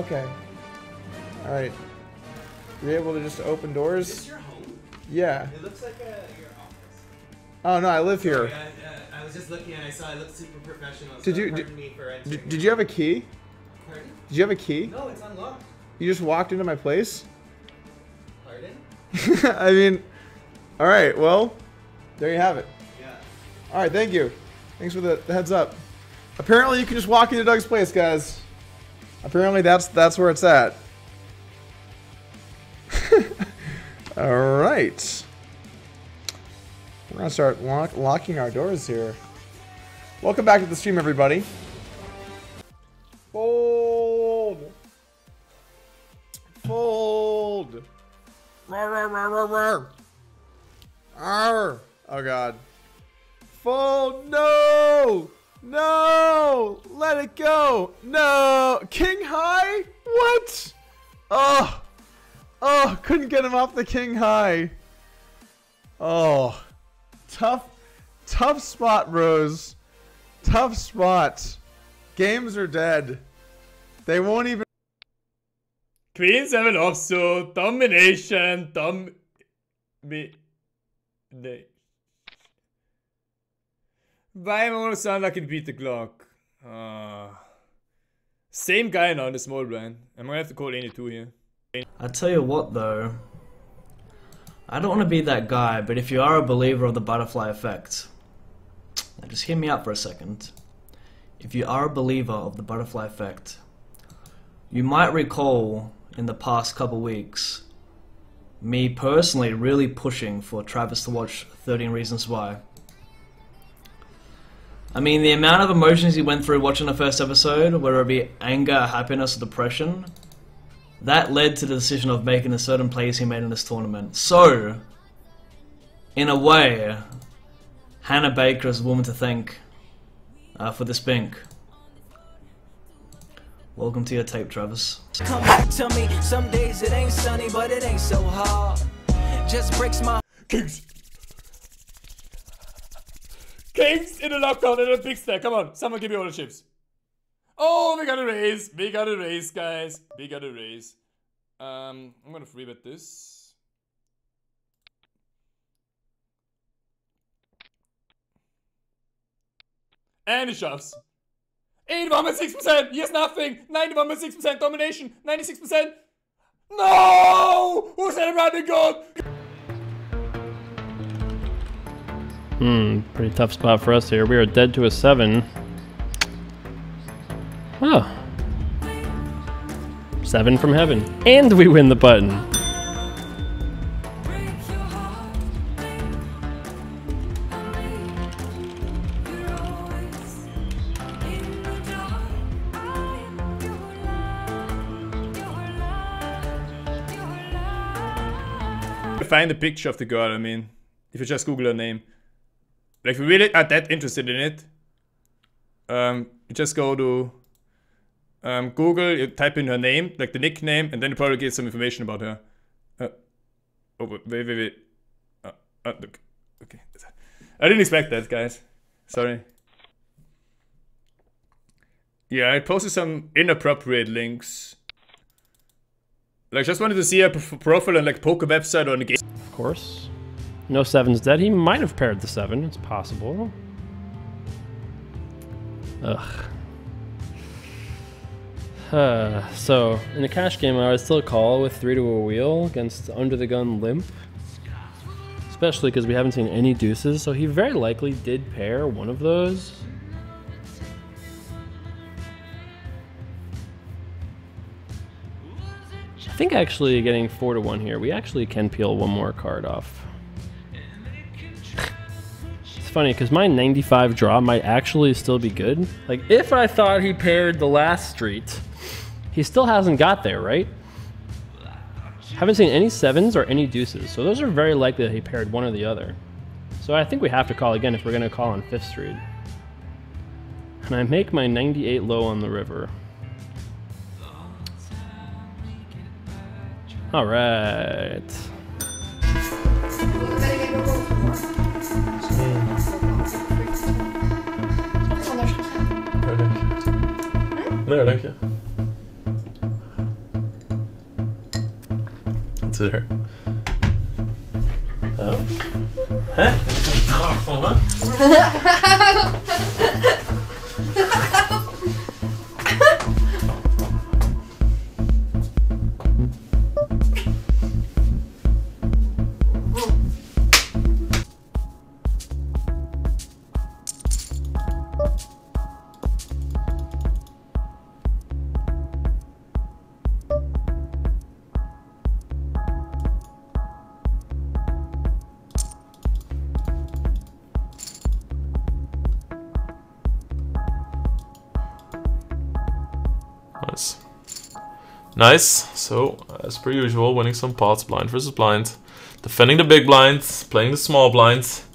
Okay. All right. You're able to just open doors? Is this your home? Yeah. It looks like a, your office. Oh no, I live here. Sorry, I, uh, I was just looking and I saw it looked super professional. Did so you- did- me for did you have a key? Pardon? Did you have a key? No, it's unlocked. You just walked into my place? Pardon? I mean, all right. Well, there you have it. Yeah. All right, thank you. Thanks for the, the heads up. Apparently, you can just walk into Doug's place, guys. Apparently, that's that's where it's at. All right. We're gonna start lock, locking our doors here. Welcome back to the stream, everybody. Fold. Fold. Arr. Oh God. Fold. No. No. Let it go. No. King high. What? Oh. Oh. Couldn't get him off the king high. Oh. Tough. Tough spot, Rose. Tough spot. Games are dead. They won't even. Queen 7 offsuit, domination, dom... Me... Nee. Sound like it beat the clock? Uh, same guy now in the small blind. I'm gonna have to call 82 here. I tell you what though, I don't want to be that guy, but if you are a believer of the butterfly effect, just hear me out for a second. If you are a believer of the butterfly effect, you might recall in the past couple weeks me personally really pushing for Travis to watch 13 Reasons Why. I mean, the amount of emotions he went through watching the first episode, whether it be anger, happiness, or depression, that led to the decision of making the certain plays he made in this tournament. So, in a way, Hannah Baker is a woman to thank uh, for this pink. Welcome to your tape, Travis. Come back to me. Some days it ain't sunny, but it ain't so hard. Just breaks my Kings! In the lockdown in a big stack. Come on, someone give me all the chips. Oh, we got a raise. We got a raise, guys. We got a raise. Um, I'm gonna three bet this. And he shoves. 81.6%. Yes, nothing. 91.6% domination. 96%. No! Who's that running good? Hmm, pretty tough spot for us here. We are dead to a seven. Oh. Seven from heaven. And we win the button. find a picture of the girl, I mean, if you just Google her name. Like, if you really are that interested in it, um, you just go to um, Google, you type in her name, like the nickname, and then you probably get some information about her. Uh, oh, wait, wait, wait. Uh, uh, look. Okay. I didn't expect that, guys. Sorry. Yeah, I posted some inappropriate links. Like, just wanted to see a profile on like poker website or on a game. Of course. No seven's dead. He might have paired the seven. It's possible. Ugh. Uh, so, in the cash game, I would still call with three to a wheel against under the gun limp. Especially because we haven't seen any deuces, so he very likely did pair one of those. I think actually getting four to one here, we actually can peel one more card off. Funny because my 95 draw might actually still be good. Like if I thought he paired the last street, he still hasn't got there, right? Haven't seen any sevens or any deuces, so those are very likely that he paired one or the other. So I think we have to call again if we're going to call on Fifth Street. And I make my 98 low on the river. All right. There, dank je. Wat zit er? Oh. Hè? Huh? Dat een van. Nice. So, as per usual, winning some pots, blind versus blind. Defending the big blinds, playing the small blinds.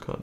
God.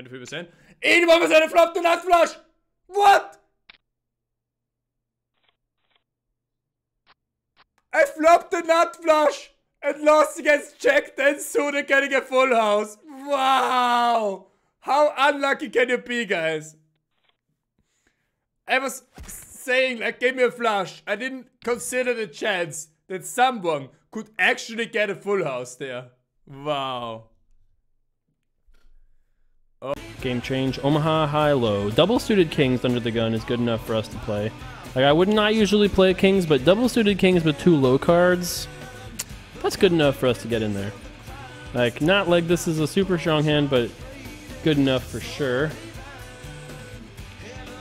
Twenty-three percent. Eighty-one percent of flop the nut flush. What? I flopped the nut flush and lost against Jack then Suda getting a full house. Wow! How unlucky can you be, guys? I was saying, like, give me a flush. I didn't consider the chance that someone could actually get a full house there. Wow. Game change. Omaha high low. Double suited kings under the gun is good enough for us to play. Like I would not usually play kings, but double suited kings with two low cards, that's good enough for us to get in there. Like not like this is a super strong hand, but good enough for sure.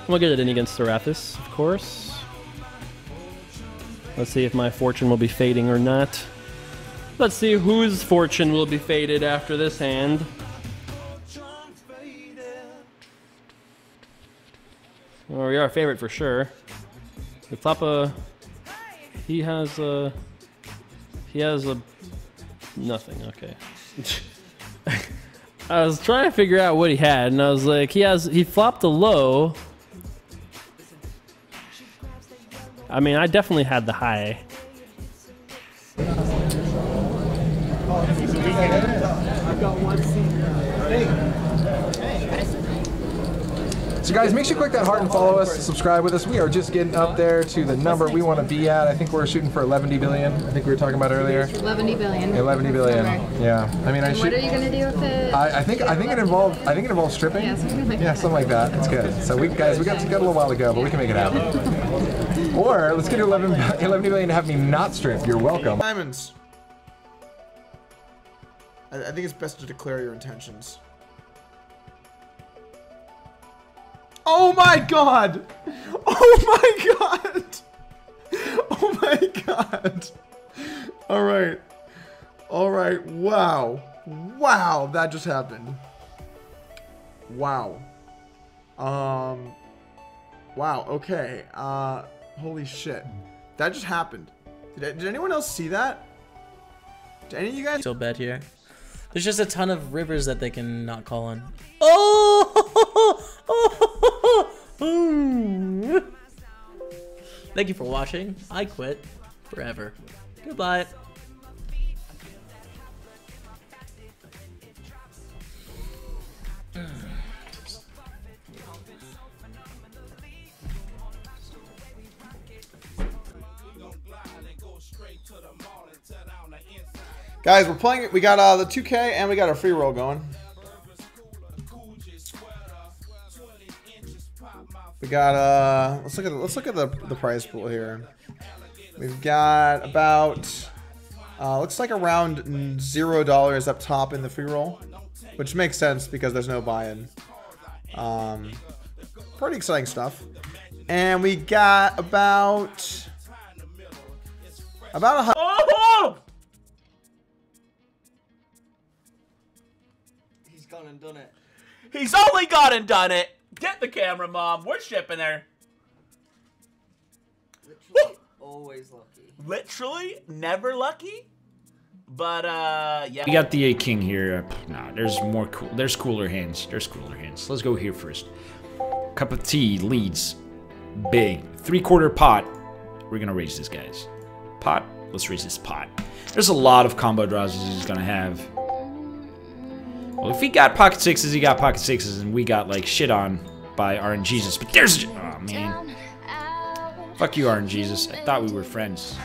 We'll get it in against Seraphis, of course. Let's see if my fortune will be fading or not. Let's see whose fortune will be faded after this hand. Well, we are a favorite for sure. The Floppa, he has a, he has a, nothing. Okay. I was trying to figure out what he had, and I was like, he has, he flopped a low. I mean, I definitely had the high. So guys, make sure you click that heart and follow us, subscribe with us. We are just getting up there to the number we want to be at. I think we're shooting for 11 billion. I think we were talking about earlier. 11 billion. 11 billion. Okay. Yeah. I mean, I And shoot. what are you gonna do with it? I, I think I think it involved I think it involves stripping. Yeah, something like Yeah, that. something like that. It's good. So we guys we got, got a little while to go, but we can make it happen. or let's get to 11 11 billion to have me not strip. You're welcome. Diamonds. I, I think it's best to declare your intentions. Oh my god! Oh my god! Oh my god! All right. All right. Wow. Wow, that just happened. Wow. Um Wow, okay. Uh holy shit. That just happened. Did, did anyone else see that? Did any of you guys so bad here. There's just a ton of rivers that they can not call on. Oh! Thank you for watching. I quit forever. Goodbye. Guys, we're playing it. We got uh, the 2K and we got our free roll going. Got uh let's look at let's look at the the prize pool here. We've got about uh looks like around zero dollars up top in the free roll, which makes sense because there's no buy-in. Um, pretty exciting stuff. And we got about about a hundred. Oh! He's gone and done it. He's only gone and done it. Get the camera, mom. We're shipping her. Literally always lucky. Literally never lucky. But uh, yeah. We got the A king here. Nah, there's more cool. There's cooler hands. There's cooler hands. Let's go here first. Cup of tea leads. Big. Three quarter pot. We're gonna raise this, guys. Pot. Let's raise this pot. There's a lot of combo draws he's gonna have. Well, if he got pocket sixes, he got pocket sixes, and we got, like, shit on by RNGesus. But there's... Oh, man. Fuck you, RNGesus. I thought we were friends.